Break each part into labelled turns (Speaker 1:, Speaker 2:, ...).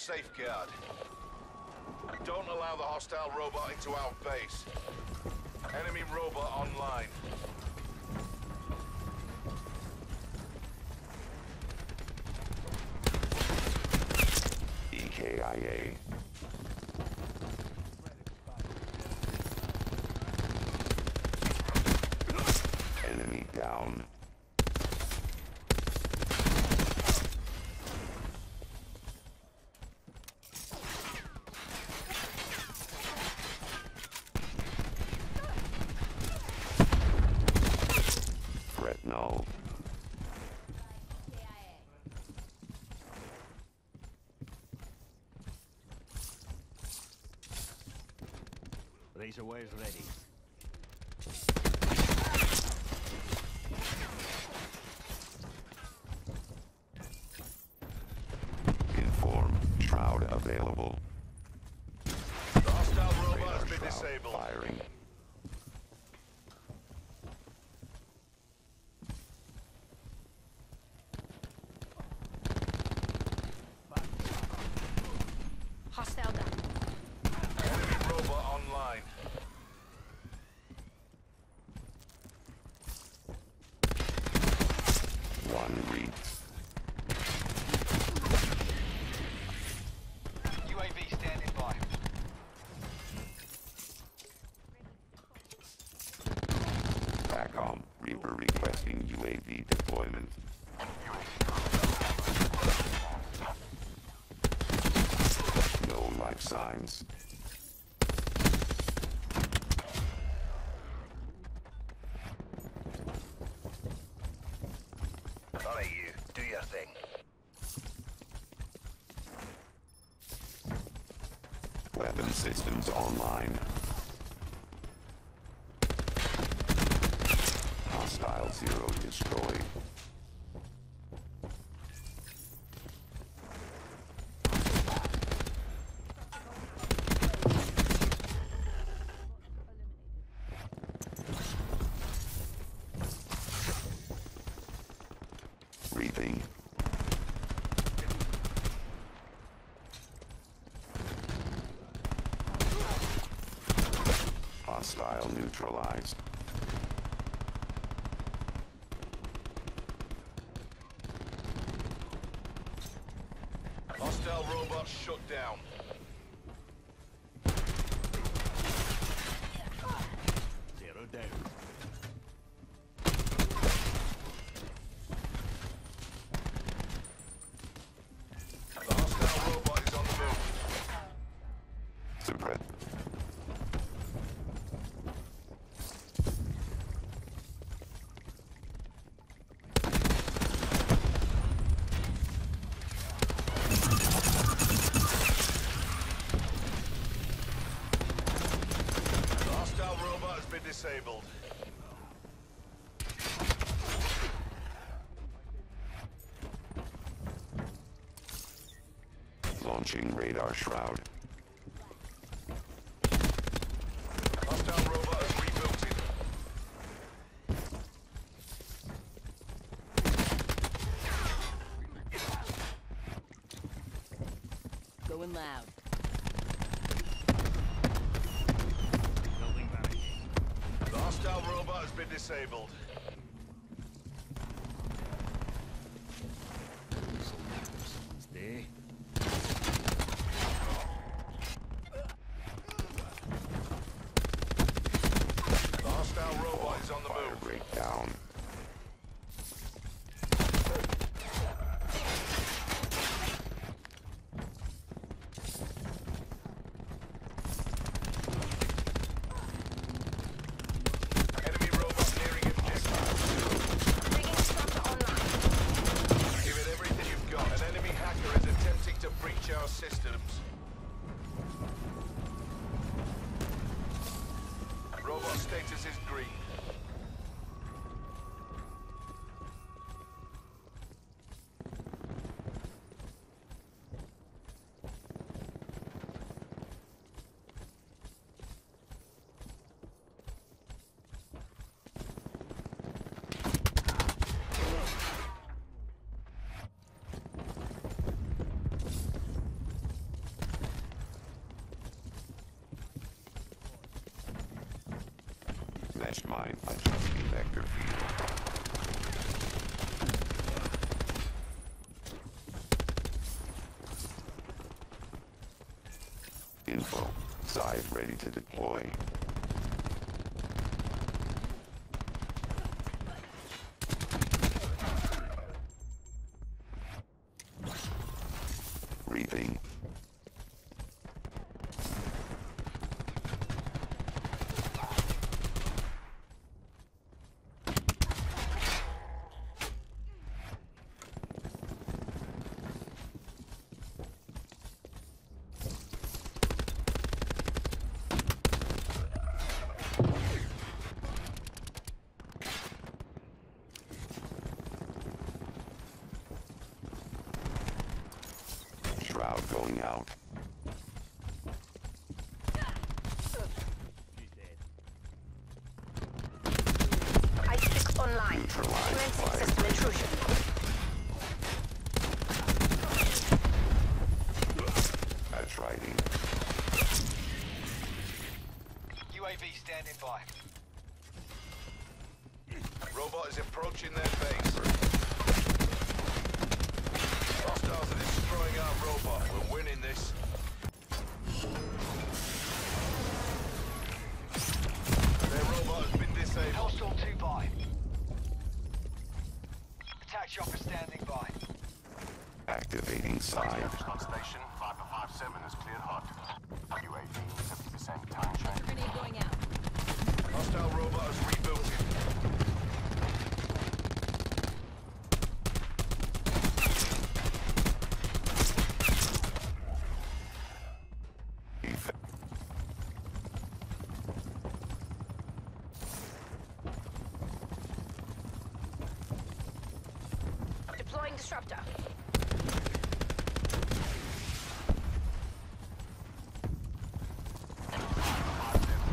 Speaker 1: Safeguard. Don't allow the hostile robot into our base. Enemy robot online.
Speaker 2: EKIA. Enemy down.
Speaker 3: Razor wire's ready.
Speaker 2: Inform. Shroud available.
Speaker 1: Hostile robot has been disabled.
Speaker 2: firing.
Speaker 4: Hostile down.
Speaker 1: Enemy robot online.
Speaker 2: One reads.
Speaker 5: UAV standing by.
Speaker 2: Bacom. Reaper requesting UAV deployment. No life signs.
Speaker 1: All right, you. Do your thing.
Speaker 2: Weapon systems online. Hostile zero destroyed. Hostile neutralized.
Speaker 1: Hostile robot shut down.
Speaker 3: Zero down.
Speaker 2: Launching radar shroud.
Speaker 1: Hostile robot has rebooted.
Speaker 4: Going loud.
Speaker 3: Building barricade.
Speaker 1: The hostile robot has been disabled.
Speaker 3: Stay.
Speaker 1: The hostile robot is on the
Speaker 2: Fire
Speaker 1: move.
Speaker 2: breakdown.
Speaker 1: Enemy robot nearing objective.
Speaker 4: Bringing Sparta online.
Speaker 1: Give it everything you've got. An enemy hacker is attempting to breach systems. Robot status is green.
Speaker 2: Flash mine adjusting vector field. Info. Scythe ready to deploy. Shroud going out.
Speaker 3: She's dead.
Speaker 5: Ice pick online. Commencing system intrusion.
Speaker 2: That's writing.
Speaker 6: UAV standing by.
Speaker 1: Robot is approaching their base. Destroying our robot. We're winning this. Their robot has been disabled.
Speaker 6: Hellstorm 2 by. Attack chopper standing by.
Speaker 2: Activating
Speaker 7: Scythe. Station, Viper 57 is cleared hot. UAV 50% time change.
Speaker 4: Grenade going out.
Speaker 1: Hostile robot has rebooted.
Speaker 2: Eff-
Speaker 5: Deploying disruptor.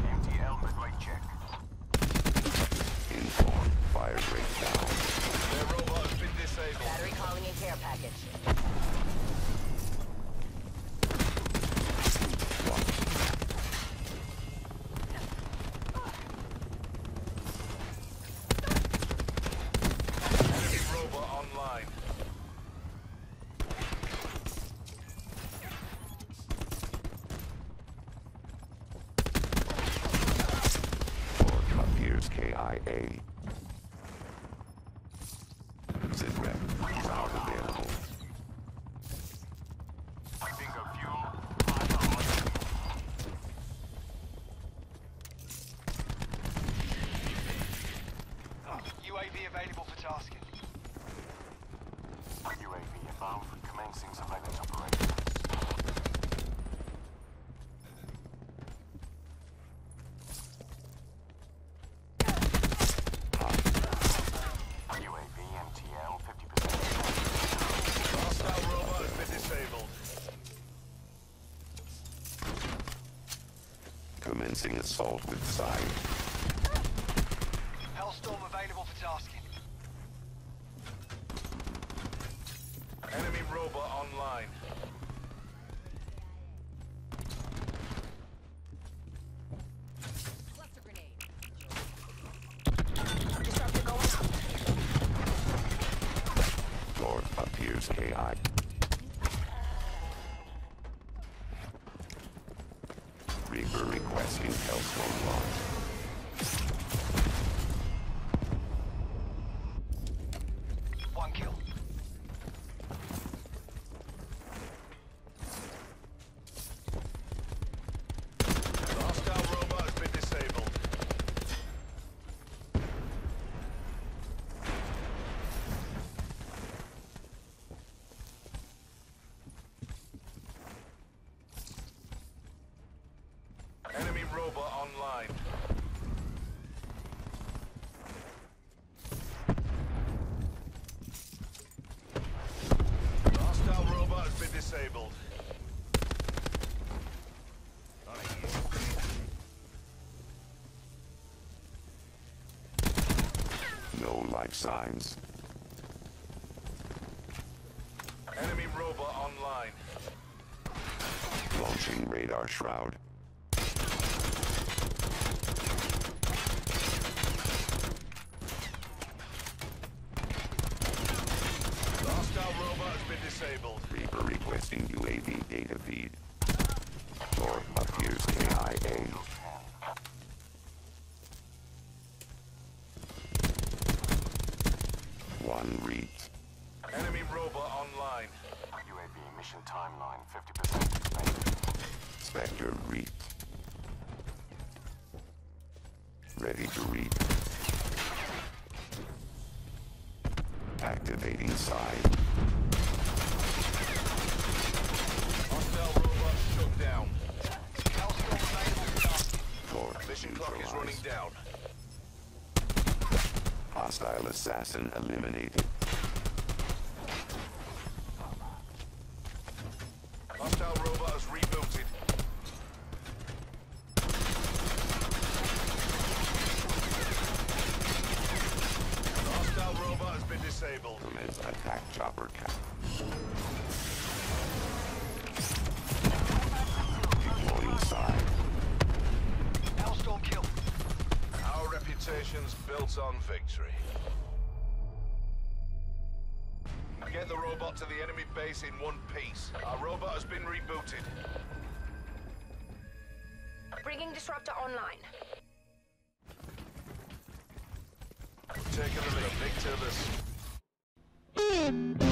Speaker 7: MTL midway check.
Speaker 2: Inform. Fire rate down.
Speaker 1: Their robot has been disabled.
Speaker 4: Battery calling in care package.
Speaker 1: Enemy robot online.
Speaker 2: Or appears KIA. Sitrep. Sound available.
Speaker 7: Bingo fuel. Viper on.
Speaker 6: UAV available for tasking.
Speaker 7: UAV inbound. Commencing surveillance operations. UAV MTL 50%.
Speaker 1: Hostile robot has been disabled.
Speaker 2: Commencing assault with Scythe.
Speaker 6: Hellstorm available for tasking.
Speaker 1: Enemy robot online.
Speaker 2: Reaper requesting Hellstorm launch.
Speaker 6: One kill.
Speaker 1: The hostile robot has been disabled. Enemy online. The hostile robot has been disabled.
Speaker 2: No life signs.
Speaker 1: Enemy robot online.
Speaker 2: Launching radar shroud. Chopper requesting UAV data feed. Or appears KIA. One reads.
Speaker 1: Enemy robot online.
Speaker 7: UAV mission timeline 50% expended.
Speaker 2: Spectre reads. Ready to read. Activating Scythe.
Speaker 1: Hostile robot shut down.
Speaker 6: Hellstorm available for tasking.
Speaker 2: Core
Speaker 1: Mission clock is running down.
Speaker 2: Hostile assassin eliminated.
Speaker 1: Hostile robot has rebooted. The hostile robot has been disabled.
Speaker 2: Commence attack chopper count. Deploying Scythe.
Speaker 6: Hellstorm kill.
Speaker 1: Our reputation's built on victory. Get the robot to the enemy base in one piece. Our robot has been rebooted.
Speaker 5: Bringing disruptor online.
Speaker 1: Taking the lead. Victor, this.